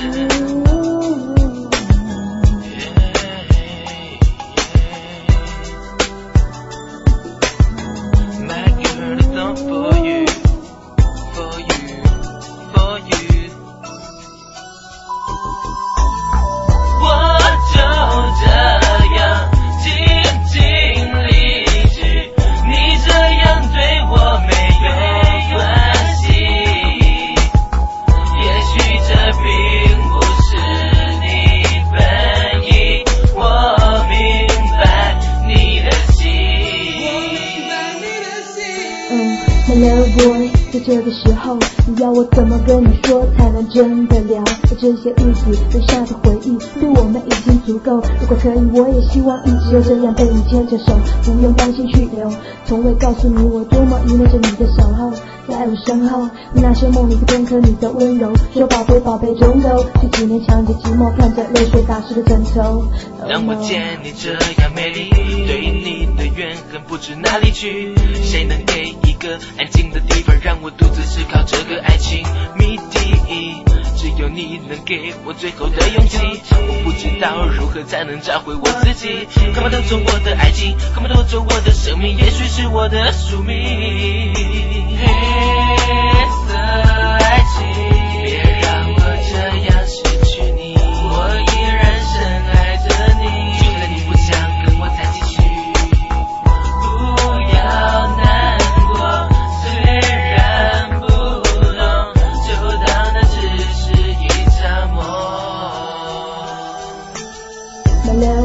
Mm-hmm. Boy，在这个时候，你要我怎么跟你说才能真的聊？在这些日子留下的回忆，足够。如果可以，我也希望一直就这样被你牵着手，不用担心去留。从未告诉你我多么依恋着你的守候，在我身后，那些梦里的片刻，你的温柔，说宝贝宝贝中都。这几年强着寂寞，看着泪水打湿的枕头。当我见你这样美丽，对你的怨恨不知哪里去。谁能给一个安静的地方，让我独自思考这个爱情谜底？只有你能给我最后的勇气。我不知道如何才能找回我自己。干嘛偷走我的爱情？干嘛偷走我的生命？也许是我的宿命。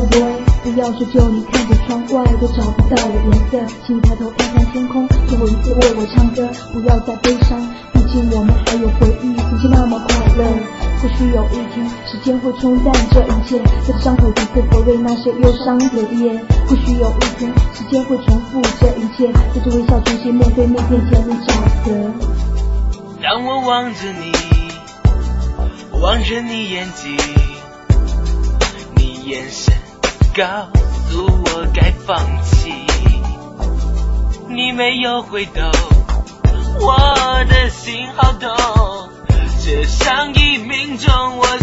boy，不要说就你看着窗外都找不到的颜色，请抬头看看天空，最后一次为我唱歌，不要再悲伤，毕竟我们还有回忆，曾经那么快乐。或许有一天，时间会冲淡这一切，这伤口再次回味那些忧伤的夜。或许有一天，时间会重复这一切，带着微笑重新面对面面前你找的。当我望着你，望着你眼睛，你眼神告诉我该放弃。你没有回头，我的心好痛，这伤已命中我。